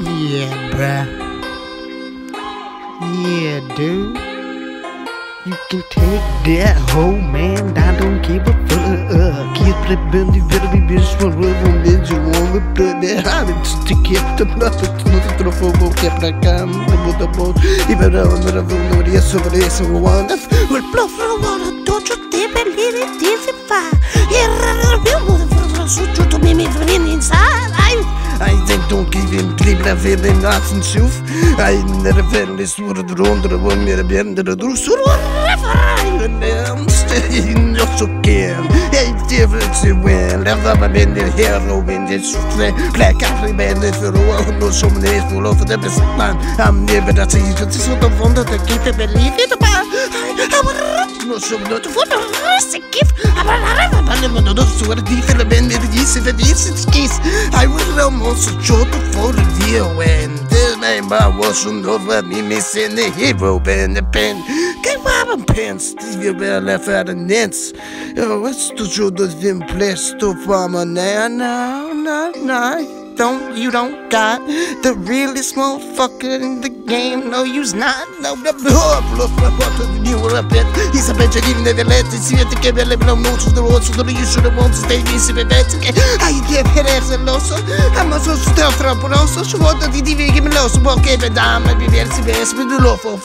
Yeah, bruh. Yeah, dude. You can take that hoe, man. I don't give a fuck. Keep the belly, belly, bitch, for real, bitch. You want to put that hard to keep the blood. To the fogo, keep the cam, with the boat. Even though I'm not a woman, yes, over there, so one. Well, bluff, I I think don't give him dribbla fel en natten tjuv I när det väldigt stora dronder och mer bjänder och drog så röfaren närmste in och så kan Jag devil to win Lämna mig med en heroin Det är så klä Black Country bandet för Och som en är full of the best man. I'm never that easy Det är så de våndar Det kan inte believe it bara I'm a som något för det rösta gift. I'm a så är det dit eller men det gissar för visst skiss I will almost for the deal when this name I wasn't over me missing the hero pen the pen. Get Robin pants you better left out of nets. Yo, it's the truth of them blessed to farmer now no no no don't you don't got the realest motherfucker in the game. No, you's not. No, a bit. He's a bitch, I didn't ever let it see it to give a little no to the road, so that you should have wanted to stay busy with that. I give it as a loss. I'm also still from Rosso, so what did he give me loss? The dime, maybe there's the best, but the law for